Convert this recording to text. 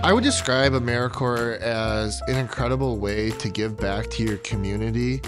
I would describe AmeriCorps as an incredible way to give back to your community